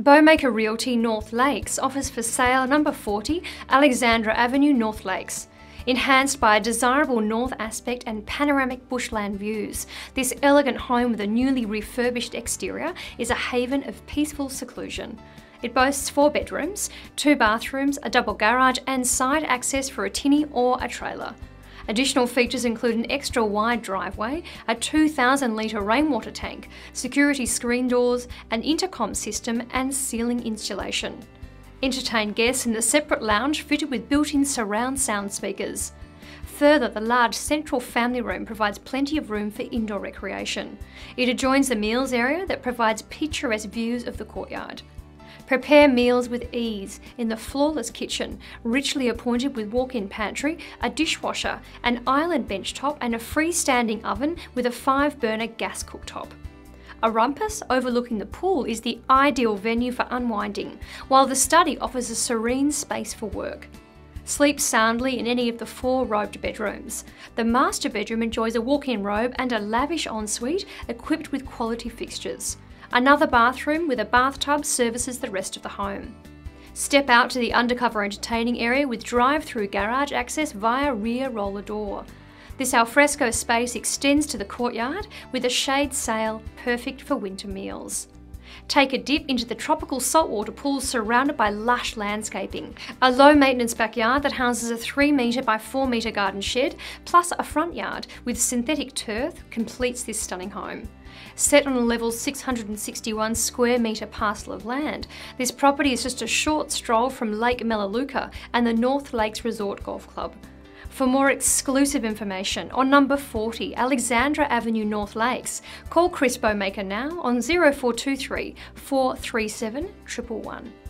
Bowmaker Realty North Lakes offers for sale number 40 Alexandra Avenue North Lakes. Enhanced by a desirable north aspect and panoramic bushland views, this elegant home with a newly refurbished exterior is a haven of peaceful seclusion. It boasts four bedrooms, two bathrooms, a double garage, and side access for a tinny or a trailer. Additional features include an extra wide driveway, a 2,000 litre rainwater tank, security screen doors, an intercom system, and ceiling insulation. Entertain guests in the separate lounge fitted with built-in surround sound speakers. Further, the large central family room provides plenty of room for indoor recreation. It adjoins the meals area that provides picturesque views of the courtyard. Prepare meals with ease in the flawless kitchen, richly appointed with walk-in pantry, a dishwasher, an island bench top and a freestanding oven with a 5-burner gas cooktop. A rumpus overlooking the pool is the ideal venue for unwinding, while the study offers a serene space for work. Sleep soundly in any of the four robed bedrooms. The master bedroom enjoys a walk-in robe and a lavish ensuite equipped with quality fixtures. Another bathroom with a bathtub services the rest of the home. Step out to the undercover entertaining area with drive-through garage access via rear roller door. This alfresco space extends to the courtyard with a shade sail perfect for winter meals. Take a dip into the tropical saltwater pool surrounded by lush landscaping. A low maintenance backyard that houses a 3 metre by 4 metre garden shed, plus a front yard with synthetic turf completes this stunning home. Set on a level 661 square metre parcel of land, this property is just a short stroll from Lake Melaleuca and the North Lakes Resort Golf Club. For more exclusive information on number 40 Alexandra Avenue North Lakes, call Chris Bowmaker now on 0423 437 111.